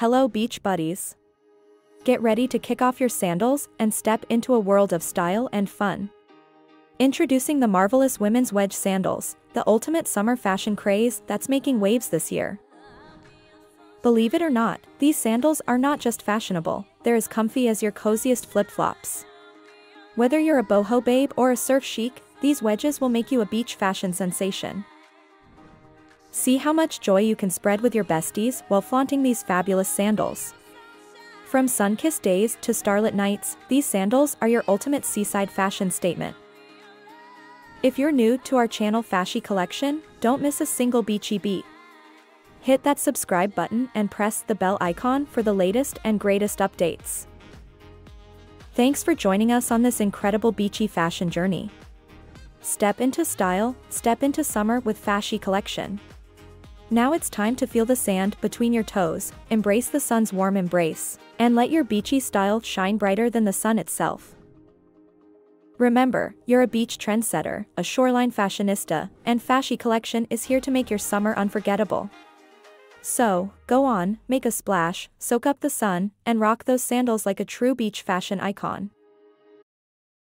Hello beach buddies. Get ready to kick off your sandals and step into a world of style and fun. Introducing the marvelous women's wedge sandals, the ultimate summer fashion craze that's making waves this year. Believe it or not, these sandals are not just fashionable, they're as comfy as your coziest flip-flops. Whether you're a boho babe or a surf chic, these wedges will make you a beach fashion sensation. See how much joy you can spread with your besties while flaunting these fabulous sandals. From sun-kissed days to starlit nights, these sandals are your ultimate seaside fashion statement. If you're new to our channel Fashy Collection, don't miss a single beachy beat. Hit that subscribe button and press the bell icon for the latest and greatest updates. Thanks for joining us on this incredible beachy fashion journey. Step into style, step into summer with Fashy Collection. Now it's time to feel the sand between your toes, embrace the sun's warm embrace, and let your beachy style shine brighter than the sun itself. Remember, you're a beach trendsetter, a shoreline fashionista, and Fashy Collection is here to make your summer unforgettable. So, go on, make a splash, soak up the sun, and rock those sandals like a true beach fashion icon.